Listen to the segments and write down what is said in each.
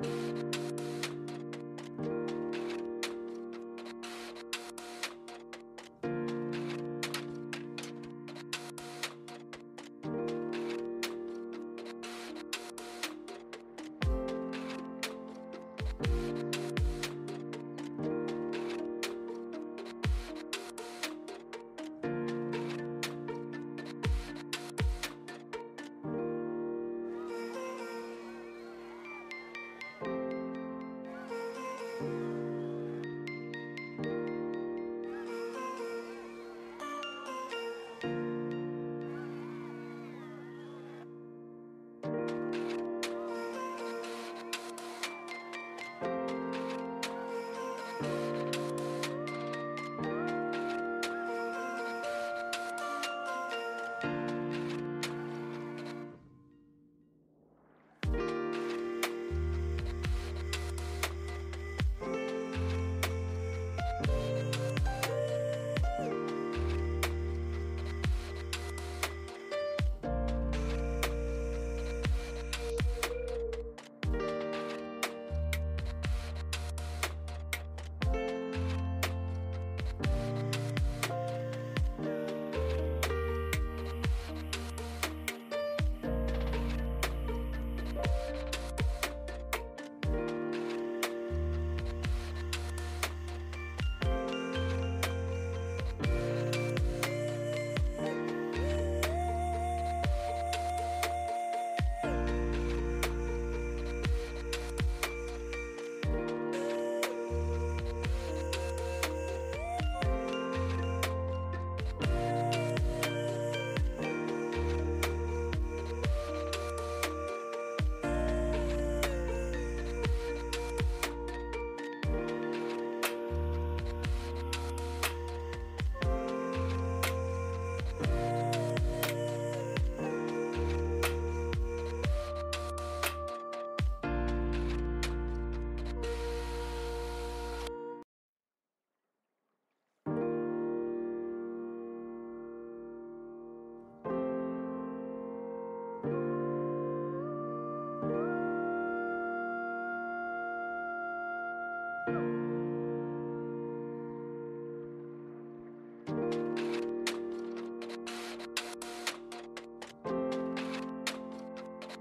you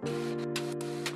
うん。